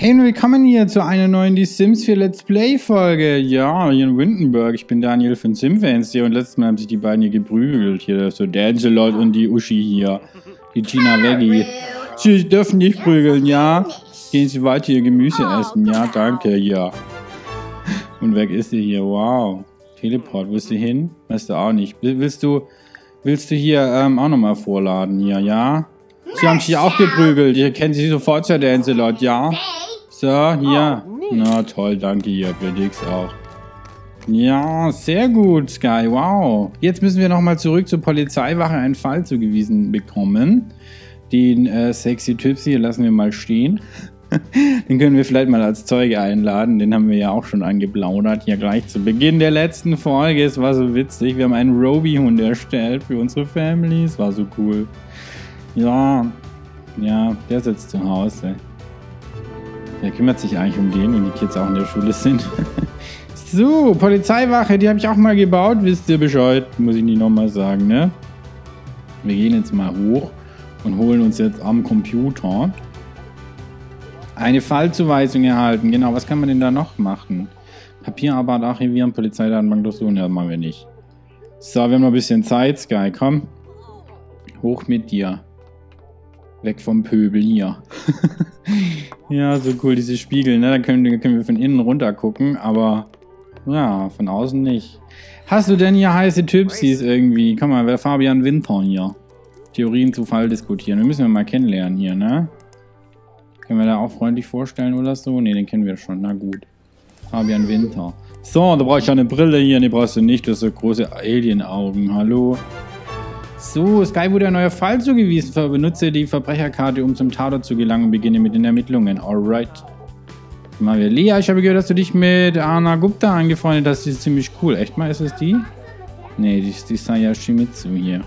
Hey und willkommen hier zu einer neuen Die Sims 4 Let's Play Folge. Ja, hier in Windenburg. Ich bin Daniel von Simfans hier und letztes Mal haben sich die beiden hier geprügelt. Hier so der Angelot und die Uschi hier. Die Gina Veggie. Sie dürfen nicht prügeln, ja? Gehen Sie weiter hier Gemüse essen. Ja, danke, ja. Und weg ist sie hier. Wow. Teleport, wo ist sie hin? Weißt du auch nicht. Willst du, willst du hier ähm, auch nochmal vorladen hier, ja? Sie haben sich auch geprügelt. Ihr kennt sie sofort, Sir Dancelot, ja? So, hier. Na toll, danke hier für Dix auch. Ja, sehr gut, Sky. Wow. Jetzt müssen wir nochmal zurück zur Polizeiwache einen Fall zugewiesen bekommen. Den äh, sexy Typs hier lassen wir mal stehen. Den können wir vielleicht mal als Zeuge einladen. Den haben wir ja auch schon angeplaudert. Hier gleich zu Beginn der letzten Folge. Es war so witzig. Wir haben einen Roby-Hund erstellt für unsere Family. Es war so cool. Ja, ja, der sitzt zu Hause. Wer kümmert sich eigentlich um den, wenn die Kids auch in der Schule sind? so, Polizeiwache, die habe ich auch mal gebaut. Wisst ihr Bescheid? Muss ich nicht nochmal sagen, ne? Wir gehen jetzt mal hoch und holen uns jetzt am Computer eine Fallzuweisung erhalten. Genau, was kann man denn da noch machen? Papierarbeit archivieren, Polizeidatenbank durchsuchen, ja, machen wir nicht. So, wir haben noch ein bisschen Zeit, Sky, komm. Hoch mit dir. Weg vom Pöbel hier. ja, so cool, diese Spiegel, ne? Da können, können wir von innen runter gucken, aber ja, von außen nicht. Hast du denn hier heiße Typsies irgendwie? Komm mal, wer Fabian Winter hier. Theorien zu Fall diskutieren. Wir müssen wir mal kennenlernen hier, ne? Können wir da auch freundlich vorstellen oder so? Ne, den kennen wir schon. Na gut. Fabian Winter. So, da brauche ich ja eine Brille hier. Die brauchst du nicht. Du hast so große Alien-Augen. Hallo? So, Sky wurde ein neuer Fall zugewiesen. Benutze die Verbrecherkarte, um zum Tatort zu gelangen und beginne mit den Ermittlungen. Alright. Mal wir. Lea, ich habe gehört, dass du dich mit Anna Gupta angefreundet hast. Die ist ziemlich cool. Echt mal, ist es die? Nee, die ist die Saya Shimizu hier.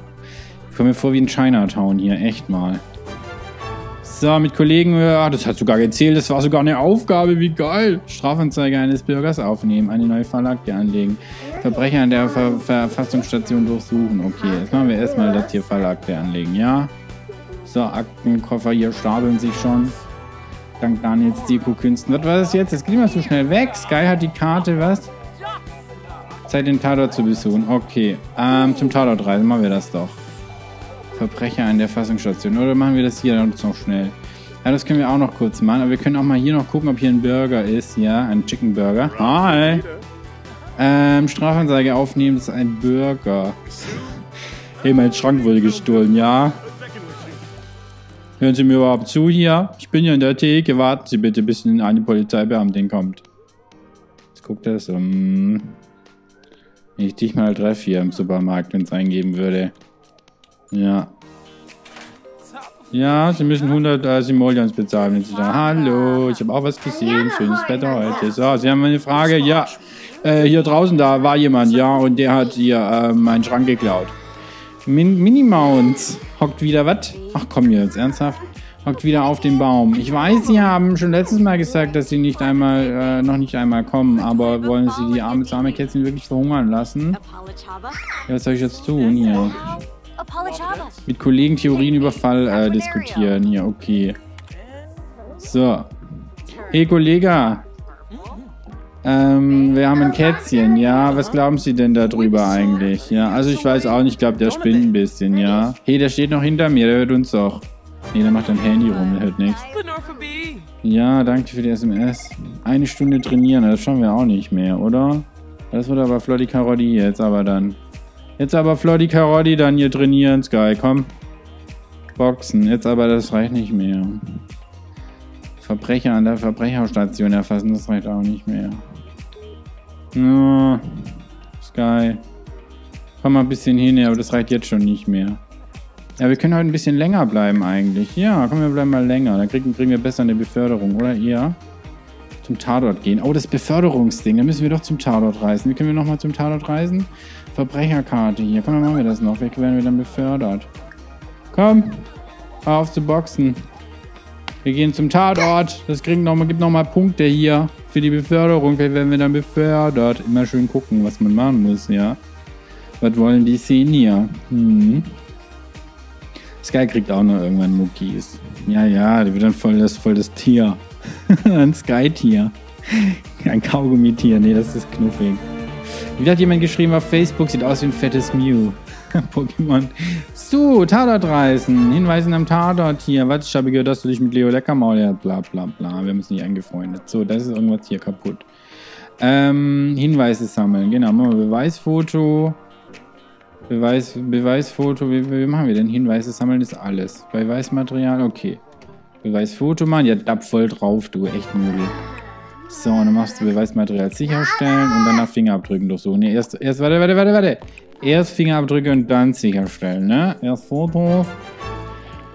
Ich komme mir vor wie in Chinatown hier. Echt mal. So, mit Kollegen, ja, das hat sogar gezählt, das war sogar eine Aufgabe, wie geil. Strafanzeige eines Bürgers aufnehmen, eine neue Fallakte anlegen, Verbrecher an der Ver Verfassungsstation durchsuchen. Okay, jetzt machen wir erstmal das hier Fallakte anlegen, ja? So, Aktenkoffer hier stapeln sich schon. Dank Daniels Deko-Künsten. Was war das jetzt? Das geht immer so schnell weg. Sky hat die Karte, was? Zeit, den Tatort zu besuchen. Okay, ähm, zum Tatort reisen, machen wir das doch. Verbrecher an der Fassungsstation. Oder machen wir das hier noch schnell? Ja, das können wir auch noch kurz machen. Aber wir können auch mal hier noch gucken, ob hier ein Burger ist. Ja, ein Chicken Burger. Hi. Ähm, Strafanzeige aufnehmen, das ist ein Burger. hey, mein Schrank wurde gestohlen, ja? Hören Sie mir überhaupt zu hier? Ich bin ja in der Theke. Warten Sie bitte, bis eine Polizeibeamtin kommt. Jetzt guckt er so. Hm. Wenn ich dich mal treffe hier im Supermarkt, wenn es eingeben würde. Ja. Ja, Sie müssen 100 äh, Simoleons bezahlen, wenn Sie sagen, hallo, ich habe auch was gesehen, schönes Wetter heute. So, Sie haben eine Frage? Ja. Äh, hier draußen, da war jemand, ja, und der hat hier äh, meinen Schrank geklaut. Min Minimaunts hockt wieder, was? Ach komm jetzt, ernsthaft? Hockt wieder auf dem Baum. Ich weiß, Sie haben schon letztes Mal gesagt, dass Sie nicht einmal, äh, noch nicht einmal kommen, aber wollen Sie die arme, zahme Kätzchen wirklich verhungern lassen? Ja, was soll ich jetzt tun hier? Mit Kollegen Theorien über Fall äh, diskutieren. Ja, okay. So. Hey, Kollege. Ähm, wir haben ein Kätzchen, ja. Was glauben Sie denn darüber eigentlich? Ja, also ich weiß auch nicht, ich glaube, der spinnt ein bisschen, ja. Hey, der steht noch hinter mir, der hört uns doch. Nee, der macht ein Handy rum, der hört nichts. Ja, danke für die SMS. Eine Stunde trainieren, das schauen wir auch nicht mehr, oder? Das wird aber Flotti Karotti jetzt aber dann. Jetzt aber Flotti Karotti dann hier trainieren, Sky, komm. Boxen, jetzt aber das reicht nicht mehr. Verbrecher an der Verbrecherstation erfassen, das reicht auch nicht mehr. No, Sky. Komm mal ein bisschen hin, aber das reicht jetzt schon nicht mehr. Ja, wir können heute ein bisschen länger bleiben eigentlich. Ja, komm, wir bleiben mal länger. Dann kriegen, kriegen wir besser eine Beförderung, oder ihr? Zum Tatort gehen. Oh, das Beförderungsding. Dann müssen wir doch zum Tatort reisen. Wie können wir nochmal zum Tatort reisen? Verbrecherkarte hier. Komm, dann machen wir das noch. Vielleicht werden wir dann befördert. Komm. Auf zu boxen. Wir gehen zum Tatort. Das kriegen noch mal, gibt nochmal Punkte hier für die Beförderung. Vielleicht werden wir dann befördert. Immer schön gucken, was man machen muss, ja. Was wollen die sehen hier? Hm. Sky kriegt auch noch irgendwann Muckis. Ja, ja, der wird dann voll das, voll das Tier. Ein Sky-Tier. Ein Kaugummitier. Nee, das ist knuffig. Wie hat jemand geschrieben auf Facebook, sieht aus wie ein fettes Mew. Pokémon. So, Tatort reißen. Hinweisen am Tatort hier. Was? Ich habe gehört, dass du dich mit Leo Leckermaul ja bla bla bla. Wir haben uns nicht angefreundet. So, das ist irgendwas hier kaputt. Ähm, Hinweise sammeln. Genau, machen wir Beweisfoto. Beweis, Beweisfoto. Wie, wie machen wir denn? Hinweise sammeln ist alles. Beweismaterial, okay. Beweisfoto machen. Ja, dapp voll drauf, du. Echt Möbel. So, dann machst du Beweismaterial sicherstellen und dann nach Fingerabdrücken durchsuchen. Nee, erst, erst, warte, warte, warte, warte. Erst Fingerabdrücke und dann sicherstellen, ne? Erst Fotos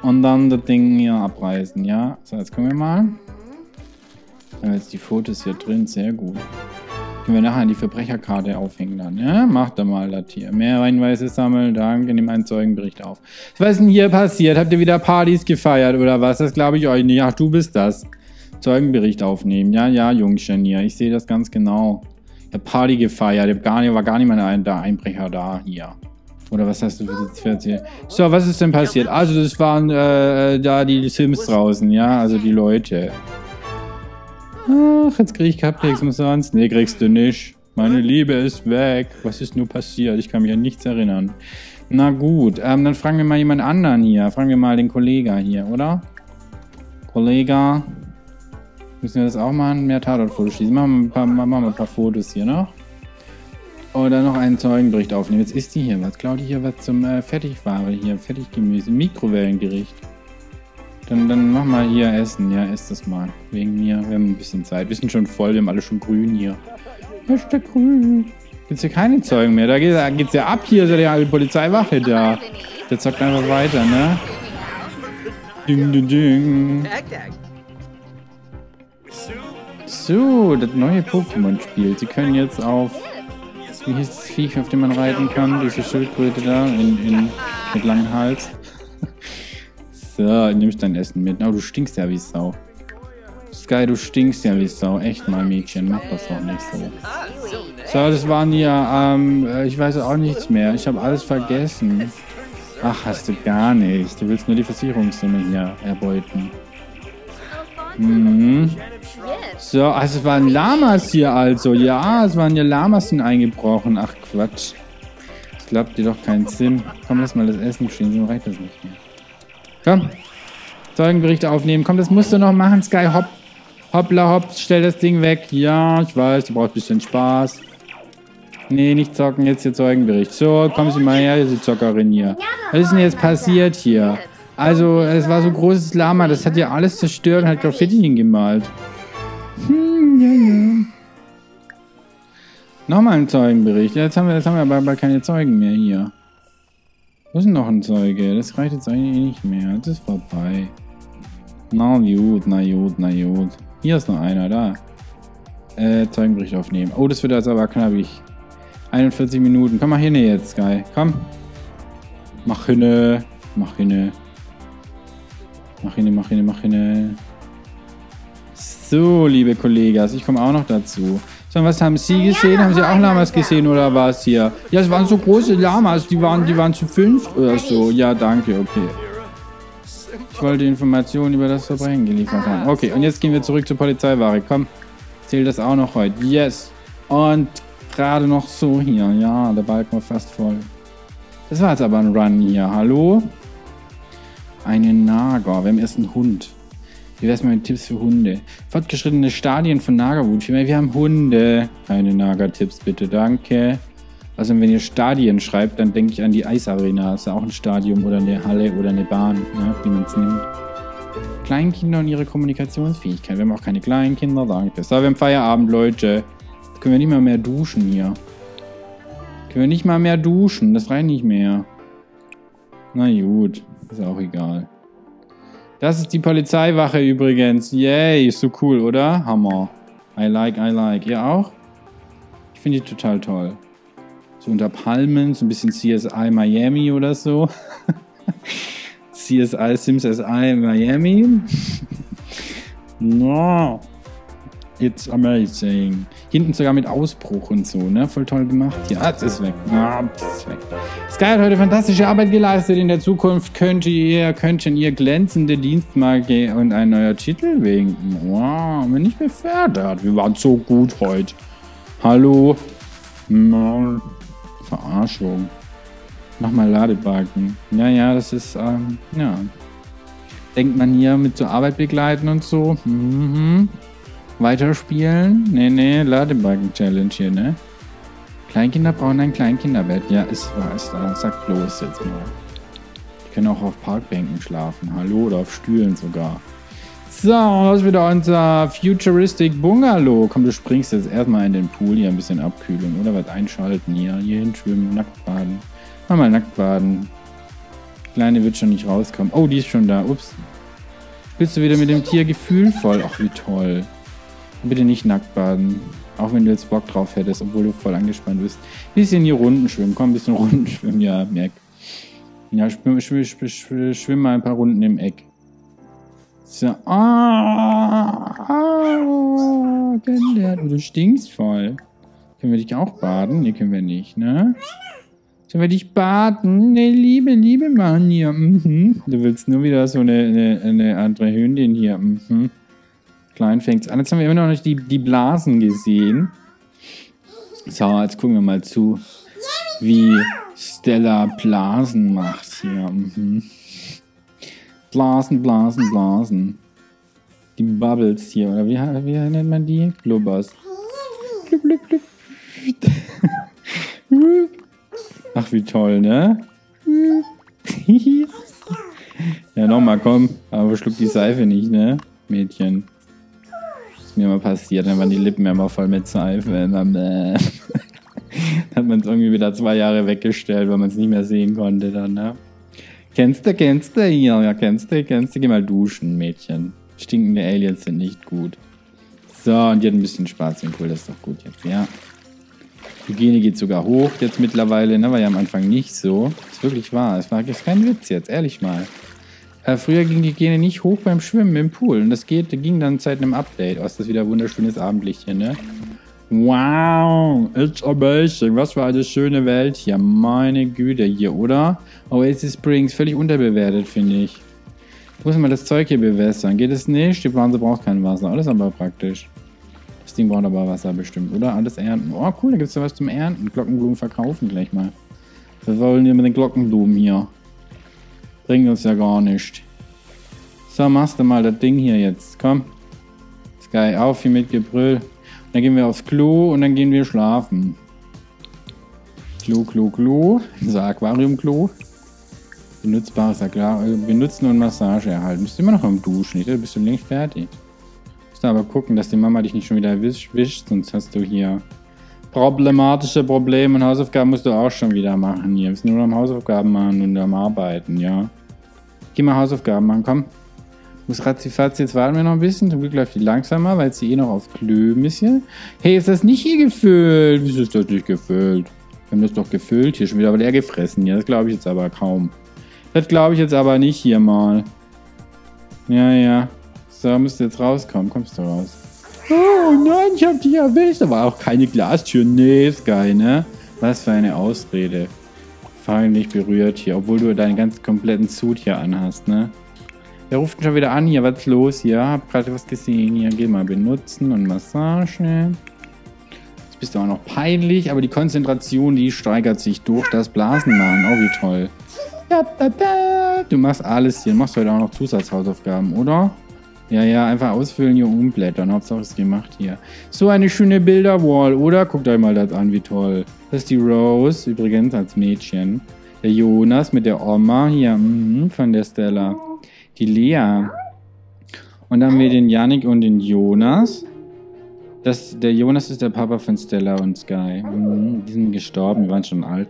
und dann das Ding hier abreißen, ja? So, jetzt gucken wir mal. Dann jetzt die Fotos hier drin, sehr gut. Können wir nachher die Verbrecherkarte aufhängen dann, ja? Macht da mal das hier. Mehr Hinweise sammeln, danke, nimm einen Zeugenbericht auf. Was ist denn hier passiert? Habt ihr wieder Partys gefeiert oder was? Das glaube ich euch nicht. Ach, du bist das. Zeugenbericht aufnehmen. Ja, ja, Jungchen hier. Ich sehe das ganz genau. Habe Party gefeiert. Ich gar nicht, war gar nicht mal ein, der Einbrecher da hier. Oder was hast du für erzählt? So, was ist denn passiert? Also, das waren äh, da die Sims draußen, ja? Also die Leute. Ach, jetzt krieg ich Cupcakes umsonst. Nee, kriegst du nicht. Meine Liebe ist weg. Was ist nur passiert? Ich kann mich an nichts erinnern. Na gut, ähm, dann fragen wir mal jemand anderen hier. Fragen wir mal den Kollegen hier, oder? Kollege. Müssen wir das auch machen? Mehr Tatortfotos schießen. Machen wir ein paar, machen wir ein paar Fotos hier noch. Oder noch einen Zeugenbericht aufnehmen. Jetzt isst die hier was. Klaut die hier was zum äh, Fertigware hier. Fertiggemüse. Mikrowellengericht. Dann, dann mach mal hier Essen. Ja, ess das mal. Wegen mir. Wir haben ein bisschen Zeit. Wir sind schon voll. Wir haben alle schon grün hier. Hashtag grün. Gibt's hier keine Zeugen mehr. Da, geht, da geht's ja ab hier. Ist ja die Polizeiwache da. Der zockt einfach weiter, ne? Ding, ding, ding. So, das neue Pokémon-Spiel. Sie können jetzt auf. Wie hieß das Viech, auf dem man reiten kann? Diese Schildkröte da in, in, mit langem Hals. so, nimmst dein Essen mit. Oh, du stinkst ja wie Sau. Sky, du stinkst ja wie Sau. Echt mal, Mädchen. Mach das auch nicht so. So, das waren ja, ähm, ich weiß auch nichts mehr. Ich habe alles vergessen. Ach, hast du gar nicht. Du willst nur die Versicherungssumme hier erbeuten. Mhm. So, also es waren Lamas hier also. Ja, es waren ja Lamas eingebrochen. Ach Quatsch. Das glaubt dir doch keinen Sinn. Komm, lass mal das Essen stehen, so reicht das nicht mehr. Komm. Zeugenberichte aufnehmen. Komm, das musst du noch machen, Sky. Hopp. Hoppla, hopp. Stell das Ding weg. Ja, ich weiß, du brauchst ein bisschen Spaß. Nee, nicht zocken, jetzt hier Zeugenbericht. So, kommen Sie mal her, diese Zockerin hier. Was ist denn jetzt passiert hier? Also, es war so ein großes Lama, das hat ja alles zerstört und hat Graffiti hingemalt. Hm, ja, ja. Nochmal ein Zeugenbericht. Jetzt haben wir, jetzt haben wir aber keine Zeugen mehr hier. Wo ist noch ein Zeuge? Das reicht jetzt eigentlich eh nicht mehr. Das ist vorbei. Na gut, na gut, na gut. Hier ist noch einer, da. Äh, Zeugenbericht aufnehmen. Oh, das wird jetzt aber knappig. 41 Minuten. Komm mal hin jetzt, Sky. Komm. Mach hinne. Mach hinne. Mach hinne, mach hinne, mach hinne. So, liebe Kollegas, ich komme auch noch dazu. So, was haben Sie gesehen? Haben Sie auch Lamas gesehen oder was hier? Ja, es waren so große Lamas, die waren, die waren zu fünf oder so. Ja, danke, okay. Ich wollte Informationen über das Verbrechen geliefert haben. Okay, und jetzt gehen wir zurück zur Polizeiware. Komm, zähl das auch noch heute. Yes. Und gerade noch so hier. Ja, der Balken war fast voll. Das war jetzt aber ein Run hier. Hallo? Einen Nager. Wir haben erst einen Hund. Wie wär's mal mit Tipps für Hunde? Fortgeschrittene Stadien von Nagerwut. Wir haben Hunde. Keine Nager-Tipps bitte, danke. Also wenn ihr Stadien schreibt, dann denke ich an die Eisarena. Ist ja auch ein Stadion oder eine Halle oder eine Bahn, ja, wie man es nimmt. Kleinkinder und ihre Kommunikationsfähigkeit. Wir haben auch keine Kleinkinder, danke. So, wir haben Feierabend, Leute. Jetzt können wir nicht mal mehr duschen hier. Können wir nicht mal mehr duschen. Das reicht nicht mehr. Na gut, ist auch egal. Das ist die Polizeiwache übrigens. Yay, ist so cool, oder? Hammer. I like, I like. Ihr auch? Ich finde die total toll. So unter Palmen, so ein bisschen CSI Miami oder so. CSI Sims SI Miami. no. It's amazing. Hinten sogar mit Ausbruch und so, ne? Voll toll gemacht. Hier, ah, das ist weg. Ah, das ist weg. Sky hat heute fantastische Arbeit geleistet. In der Zukunft könnte ihr, könnten ihr glänzende Dienstmarke und ein neuer Titel winken. Wow, wenn nicht befördert. Wir waren so gut heute. Hallo? Verarschung. Nochmal Ladebalken. Ja, ja, das ist, ähm, ja. Denkt man hier mit zur Arbeit begleiten und so. Mhm. Weiterspielen? Nee, nee, Ladebalken-Challenge hier, ne? Kleinkinder brauchen ein Kleinkinderbett. Ja, ist wahr, ist da. Sag bloß jetzt mal. Die können auch auf Parkbänken schlafen. Hallo, oder auf Stühlen sogar. So, das ist wieder unser Futuristic Bungalow. Komm, du springst jetzt erstmal in den Pool. Hier ein bisschen Abkühlung oder was einschalten hier. Hier hinschwimmen, nackt baden. Mach mal nackt baden. Kleine wird schon nicht rauskommen. Oh, die ist schon da. Ups. Spielst du wieder mit dem Tier gefühlvoll? Ach, wie toll. Bitte nicht nackt baden. Auch wenn du jetzt Bock drauf hättest, obwohl du voll angespannt bist. Bisschen hier Runden schwimmen. Komm, ein bisschen Runden schwimmen. Ja, merk. Ja, schwimm, schwimm, schwimm, schwimm mal ein paar Runden im Eck. So. Ah, ah, du stinkst voll. Können wir dich auch baden? Nee, können wir nicht, ne? Sollen wir dich baden? Ne, liebe, liebe Mann hier. Mhm. Du willst nur wieder so eine, eine, eine andere Hündin hier. Mhm. Klein fängt's an. Jetzt haben wir immer noch nicht die, die Blasen gesehen. So, jetzt gucken wir mal zu, wie Stella Blasen macht hier. Mhm. Blasen, Blasen, Blasen. Die Bubbles hier, oder wie, wie nennt man die? Blubbers. Blub, blub, blub. Ach, wie toll, ne? ja, nochmal, komm. Aber schluck die Seife nicht, ne? Mädchen. Mir mal passiert, dann waren die Lippen immer voll mit Seife. Dann, äh, hat man es irgendwie wieder zwei Jahre weggestellt, weil man es nicht mehr sehen konnte dann, ne? Kennst du, kennst du hier? Ja, kennst du, kennst du? Geh mal duschen, Mädchen. Stinkende Aliens sind nicht gut. So, und die hat ein bisschen Spaß im Pool, das ist doch gut jetzt, ja. Hygiene geht sogar hoch jetzt mittlerweile, ne? War ja am Anfang nicht so. Ist wirklich wahr. Es war ist kein Witz jetzt, ehrlich mal. Äh, früher ging die Hygiene nicht hoch beim Schwimmen im Pool. Und das geht, ging dann seit einem Update. Oh, ist das wieder wunderschönes Abendlichtchen, ne? Wow, it's amazing. Was für eine schöne Welt hier. Meine Güte hier, oder? Oasis Springs, völlig unterbewertet, finde ich. Ich muss mal das Zeug hier bewässern. Geht es nicht? Die Pflanze braucht kein Wasser. Alles aber praktisch. Das Ding braucht aber Wasser bestimmt, oder? Alles ernten. Oh, cool, da gibt es ja was zum Ernten. Glockenblumen verkaufen gleich mal. Was wollen wir mit den Glockenblumen hier? Bringt uns ja gar nicht. So, machst du mal das Ding hier jetzt. Komm. Sky, auf hier mit Gebrüll. Dann gehen wir aufs Klo und dann gehen wir schlafen. Klo, Klo, Klo. Unser Aquarium-Klo. Benutzbares Aquarium. Benutzen und Massage erhalten. Bist du immer noch am Duschen, nicht? Du bist du längst fertig. Musst aber gucken, dass die Mama dich nicht schon wieder wischt, sonst hast du hier problematische Probleme und Hausaufgaben musst du auch schon wieder machen hier. Wir sind nur am Hausaufgaben machen und am Arbeiten, ja. Geh mal Hausaufgaben machen, komm. Muss ratzifatzi, jetzt warten wir noch ein bisschen. Zum Glück läuft die langsamer, weil sie eh noch auf Klöben ist hier. Hey, ist das nicht hier gefüllt? Wieso ist das nicht gefüllt? Wir haben das doch gefüllt. Hier schon wieder leer gefressen. Ja, das glaube ich jetzt aber kaum. Das glaube ich jetzt aber nicht hier mal. Ja, ja. So, müsste jetzt rauskommen. Kommst du raus? Oh nein, ich hab dich erwischt. Da war auch keine Glastür. Nee, ist geil, ne? Was für eine Ausrede. Nicht berührt hier, obwohl du deinen ganz kompletten Suit hier anhast, ne? Der ruft schon wieder an hier. Was ist los hier? Hab gerade was gesehen hier. Geh mal benutzen und Massage. Jetzt bist du auch noch peinlich, aber die Konzentration, die steigert sich durch das Blasenmachen. Oh, wie toll. Du machst alles hier. Machst heute auch noch Zusatzhausaufgaben, oder? Ja, ja, einfach ausfüllen hier umblättern. Hauptsache ist gemacht hier. So eine schöne Bilderwall, oder? Guckt euch mal das an, wie toll. Das ist die Rose, übrigens als Mädchen. Der Jonas mit der Oma hier, mh, von der Stella die Lea. Und dann haben wir den Yannick und den Jonas. Das, der Jonas ist der Papa von Stella und Sky. Mhm, die sind gestorben, die waren schon alt.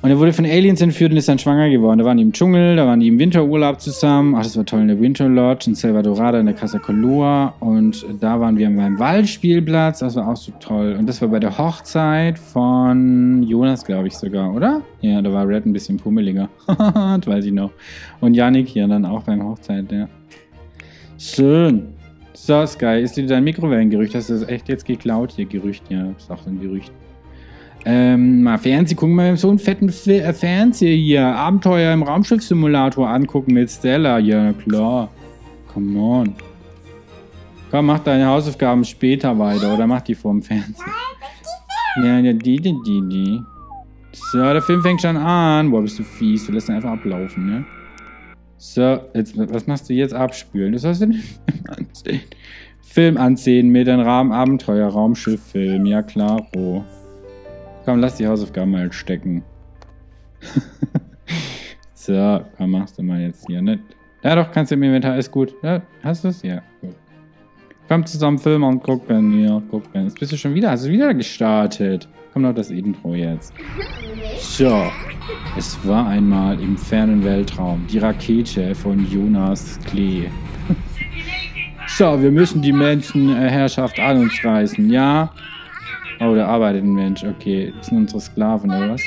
Und er wurde von Aliens entführt und ist dann schwanger geworden. Da waren die im Dschungel, da waren die im Winterurlaub zusammen. Ach, das war toll in der Winter Lodge in Salvadorada in der Casa Colua. Und da waren wir beim Waldspielplatz. Das war auch so toll. Und das war bei der Hochzeit von Jonas, glaube ich sogar, oder? Ja, da war Red ein bisschen pummeliger. das weiß ich noch. Und Yannick hier dann auch beim Hochzeit, ja. Schön. So, Sky, ist dir dein Mikrowellengerücht? Hast du das echt jetzt geklaut? Hier, Gerücht, ja, ist auch so ein Gerücht. Ähm, mal Fernseh, gucken wir so einen fetten F äh, Fernseher hier. Abenteuer im Raumschiffsimulator angucken mit Stella. Ja, klar. Come on. Komm, mach deine Hausaufgaben später weiter oder mach die vorm Fernsehen. Ja, ja, die, die, die, die. So, der Film fängt schon an. Boah, bist du fies. Du lässt ihn einfach ablaufen, ne? So, jetzt, was machst du jetzt? Abspülen. Das heißt, den Film ansehen. Film ansehen mit einem Rahmen Abenteuer, Raumschiff-Film. Ja, klaro. Komm, lass die Hausaufgaben mal stecken. so, komm, machst du mal jetzt hier, ne? Ja, doch, kannst du im Inventar, ist gut. Ja, hast du es? Ja, gut. Komm zusammen filmen und gucken. Ja, gucken. Jetzt bist du schon wieder, hast du wieder gestartet. Komm noch das Intro jetzt. So, es war einmal im fernen Weltraum die Rakete von Jonas Klee. so, wir müssen die Menschenherrschaft an uns reißen, ja? Oh, da arbeitet ein Mensch. Okay, das sind unsere Sklaven, oder was?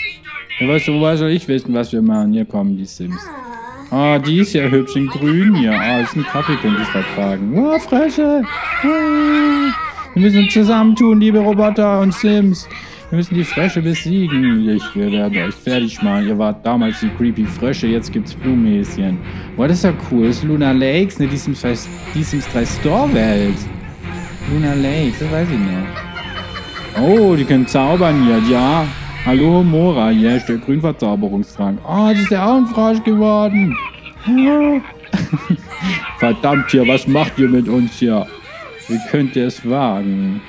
Ja, weißt du, woher soll ich wissen, was wir machen? Hier kommen die Sims. Ah, die ist ja hübsch in grün hier. Ah, ist ein Kaffee, könnte ich vertragen. Oh, Frösche. Ah, wir müssen uns zusammentun, liebe Roboter und Sims. Wir müssen die Frösche besiegen. Ich werde euch fertig machen. Ihr wart damals die creepy Frösche, jetzt gibt's Blumenhäschen. Boah, das ist ja cool. Das ist Luna Lakes, ne? Die Sims 3, die Sims 3 Store-Welt. Luna Lakes, das weiß ich noch. Oh, die können zaubern hier, ja. Hallo Mora, hier ist der Grünverzauberungstrank. Oh, das ist der Augenfrosch geworden. Verdammt hier, was macht ihr mit uns hier? Wie könnt ihr es wagen?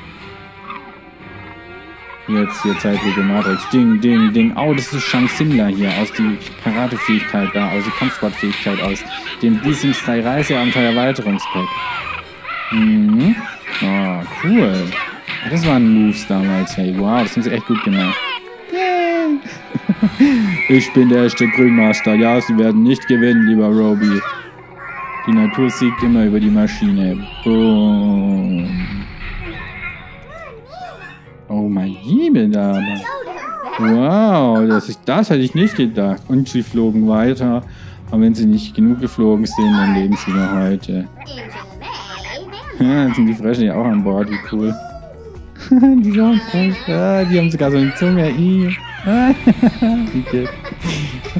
Jetzt hier Zeitlupe Matrix. Ding, ding, ding. Oh, das ist Shang Simler hier aus die Karatefähigkeit da, also Kampfsportfähigkeit aus dem Sims 3 Reiseabenteuer Erweiterungspack. Mhm. Oh, cool. Das waren Moves damals, hey. Wow, das haben sie echt gut gemacht. Yay. ich bin der echte Grünmaster. Ja, sie werden nicht gewinnen, lieber Roby. Die Natur siegt immer über die Maschine. Boom. Oh mein Liebe Dame. Wow, das, ist, das hätte ich nicht gedacht. Und sie flogen weiter. Aber wenn sie nicht genug geflogen sind, dann leben sie noch heute. Ja, jetzt sind die Frösche ja auch an Bord. Wie cool. die Frösche. Ah, die haben sogar so eine Zunge.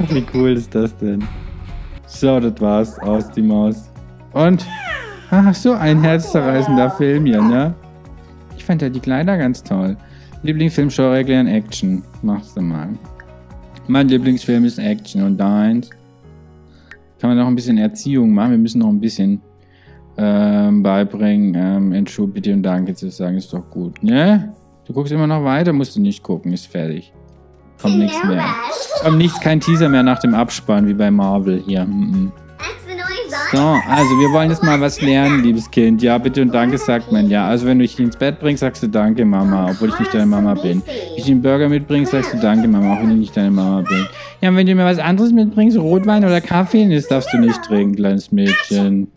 wie, cool ist das denn? So, das war's. Aus die Maus. Und? Ach, so ein herzzerreißender Film hier, ne? Ich fand ja die Kleider ganz toll. Lieblingsfilm, erklären, Action. Machst du mal. Mein Lieblingsfilm ist Action und deins. Kann man noch ein bisschen Erziehung machen. Wir müssen noch ein bisschen ähm, beibringen, ähm, Entschuldigung, bitte und danke zu sagen. Ist doch gut, ne? Du guckst immer noch weiter, musst du nicht gucken. Ist fertig. Kommt nichts mehr. Kommt nichts, kein Teaser mehr nach dem Abspann, wie bei Marvel hier. -mm. So, also wir wollen jetzt mal was lernen, liebes Kind. Ja, bitte und danke sagt man ja. Also wenn du dich ins Bett bringst, sagst du danke, Mama, obwohl ich nicht deine Mama bin. Wenn ich den Burger mitbringst, sagst du danke, Mama, auch wenn ich nicht deine Mama bin. Ja, und wenn du mir was anderes mitbringst, Rotwein oder Kaffee, das darfst du nicht trinken, kleines Mädchen.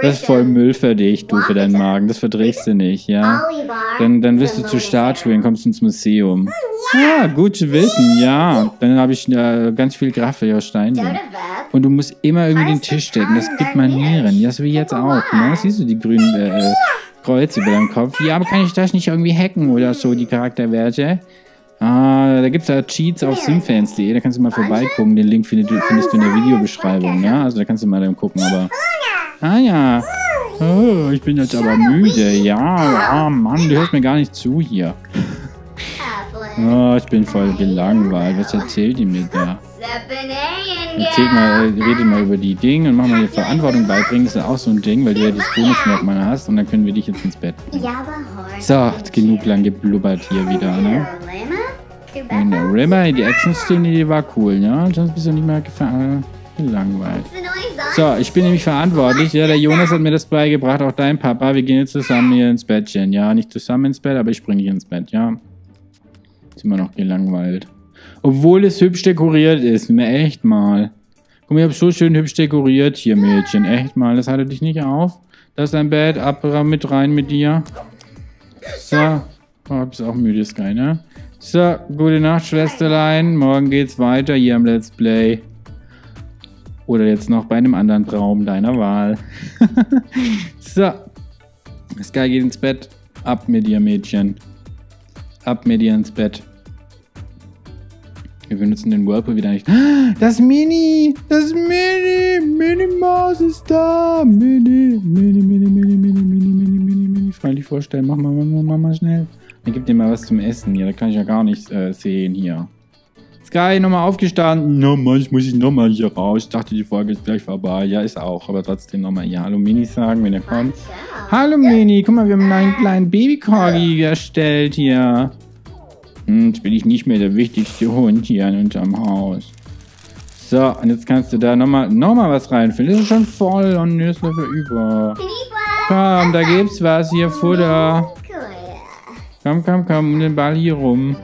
Das ist voll Müll für dich, du, für deinen Magen. Das verdrägst du nicht, ja? Dann, dann wirst du zur Statue und kommst ins Museum. Ja, gut zu wissen, ja. Dann habe ich äh, ganz viel Kraft für ihre Steine. Und du musst immer irgendwie den Tisch decken. Das gibt Manieren. Ja, so wie jetzt auch. Ne? Siehst du die grünen äh, Kreuze über deinem Kopf? Ja, aber kann ich das nicht irgendwie hacken oder so, die Charakterwerte? Ah, da gibt es ja Cheats auf simfans.de. Da kannst du mal vorbeigucken. Den Link findest du, findest du in der Videobeschreibung. Ja, also da kannst du mal dann gucken. Aber Ah ja. Oh, ich bin jetzt aber müde. Ja, oh Mann, du hörst mir gar nicht zu hier. Oh, ich bin voll gelangweilt. Was erzählt ihr mir da? Erzählt mal, äh, redet mal über die Dinge und mach mal die Verantwortung beibringen. Das ist auch so ein Ding, weil du ja das Bonusmerkmal hast und dann können wir dich jetzt ins Bett bringen. So, jetzt genug lang geblubbert hier wieder, ne? Und der Rimmer, die Action-Szene, die war cool, ja? Sonst bist du nicht mehr gefangen. Gelangweilt. So, ich bin nämlich verantwortlich. Ja, der Jonas hat mir das beigebracht, auch dein Papa. Wir gehen jetzt zusammen hier ins Bettchen. Ja, nicht zusammen ins Bett, aber ich springe hier ins Bett, ja. Ist immer noch gelangweilt. Obwohl es hübsch dekoriert ist. Echt mal. Guck mal, ich habe so schön hübsch dekoriert hier, Mädchen. Echt mal. Das haltet dich nicht auf. Das ist dein Bett. Ab mit rein mit dir. So. Oh, bist auch müde, Sky, ne? So, gute Nacht, Schwesterlein. Morgen geht's weiter hier im Let's Play. Oder jetzt noch bei einem anderen Traum deiner Wahl. so, Sky geht ins Bett. Ab mit dir, Mädchen. Ab mit dir ins Bett. Wir benutzen den Whirlpool wieder nicht. Das Mini! Das Mini! Mini Maus ist da! Mini, Mini, Mini, Mini, Mini, Mini, Mini, Mini, Mini. Freundlich vorstellen. Mach mal, mach mal, mach mal schnell. Dann gib dir mal was zum Essen hier. Da kann ich ja gar nichts äh, sehen hier. Sky, nochmal aufgestanden. Nochmal, ich muss ich nochmal hier raus. Ich dachte, die Folge ist gleich vorbei. Ja, ist auch. Aber trotzdem nochmal hier Hallo Mini sagen, wenn er kommt. Hallo Mini, guck mal, wir haben einen kleinen Baby-Corgi erstellt hier. Hm, jetzt bin ich nicht mehr der wichtigste Hund hier in unserem Haus. So, und jetzt kannst du da nochmal noch mal was reinfüllen. Das ist schon voll und dafür über. Komm, da gibt's was hier, Futter. Komm, komm, komm, um den Ball hier rum.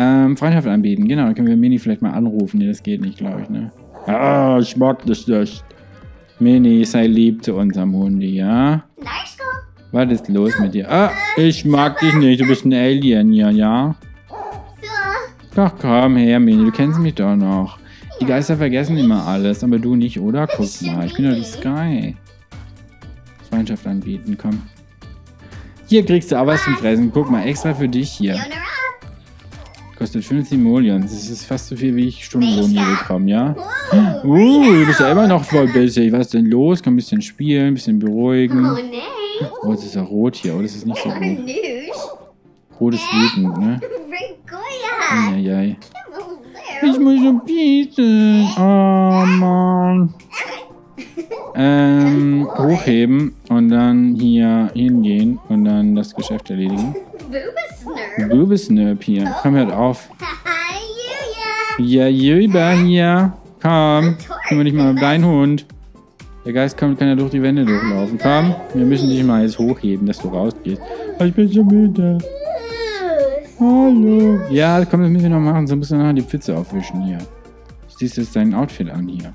Ähm, Freundschaft anbieten. Genau, dann können wir Mini vielleicht mal anrufen. Nee, das geht nicht, glaube ich, ne? Ah, ich mag das nicht. Mini, sei lieb zu unserem Hundi, ja? Was ist los mit dir? Ah, ich mag dich nicht. Du bist ein Alien hier, ja? Ach komm her, Mini. Du kennst mich doch noch. Die Geister vergessen immer alles, aber du nicht, oder? Guck mal, ich bin doch die Sky. Freundschaft anbieten, komm. Hier kriegst du auch was zum Fressen. Guck mal, extra für dich hier. Kostet 5 Simoleons. Das ist fast so viel, wie ich Stundenlohn hier bekomme, ja? Uh, du bist ja immer noch voll busy. Was ist denn los? Komm ein bisschen spielen, ein bisschen beruhigen. Oh nee. Oh, das ist ja rot hier. Oh, das ist nicht so gut. news. Rot ist wütend, ne? Ringoya. Eieiei. Ich muss schon pissen. Oh, Mann. Ähm, hochheben und dann hier hingehen und dann das Geschäft erledigen. Bist Nerd hier. Komm, hört auf. Ja, Jüber hier. Komm, kümmere dich mal um deinen Hund. Der Geist kommt, kann ja durch die Wände durchlaufen. Komm, wir müssen dich mal jetzt hochheben, dass du rausgehst. Oh, Ich bin schon müde. Hallo. Ja, komm, das müssen wir noch machen, sonst musst du nachher die Pfütze aufwischen hier. Du siehst jetzt dein Outfit an hier.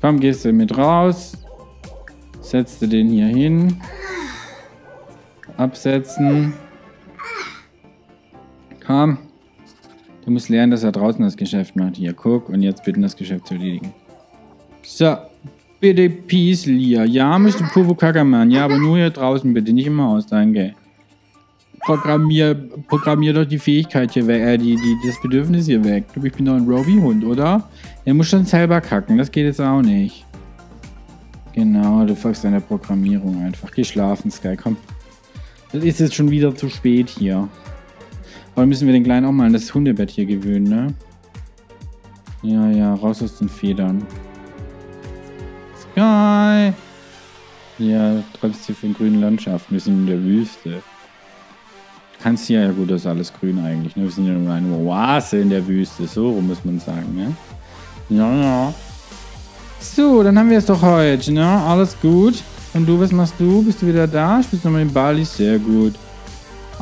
Komm, gehst du mit raus. Setzt du den hier hin. Absetzen. Komm. Du musst lernen, dass er draußen das Geschäft macht. Hier, guck. Und jetzt bitten, das Geschäft zu erledigen. So. Bitte Peace, Lia. Ja, möchte Popo Kackermann. Ja, aber nur hier draußen bitte, nicht im Haus, danke. Programmier, programmier doch die Fähigkeit hier weg, äh, die, die, das Bedürfnis hier weg. Du, ich bin doch ein Rovi-Hund, oder? Er muss schon selber kacken, das geht jetzt auch nicht. Genau, du folgst deiner Programmierung einfach. Geh schlafen, Sky, komm. Das ist jetzt schon wieder zu spät hier. Aber müssen wir den Kleinen auch mal an das Hundebett hier gewöhnen, ne? Ja, ja, raus aus den Federn. Sky! Ja, träumst hier von grünen Landschaften. Wir sind in der Wüste. Kannst hier, ja gut, das ist alles grün eigentlich. Ne? Wir sind ja nur eine Oase in der Wüste. So rum muss man sagen, ne? Ja, ja. So, dann haben wir es doch heute, ne? Alles gut. Und du, was machst du? Bist du wieder da? Spielst du nochmal den Bali? Sehr gut.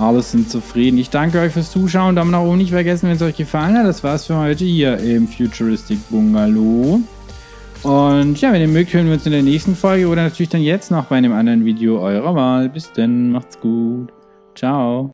Alles sind zufrieden. Ich danke euch fürs Zuschauen. Daumen nach oben nicht vergessen, wenn es euch gefallen hat. Das war's für heute hier im Futuristic Bungalow. Und ja, wenn ihr mögt, hören wir uns in der nächsten Folge oder natürlich dann jetzt noch bei einem anderen Video eurer Wahl. Bis dann, macht's gut. Ciao.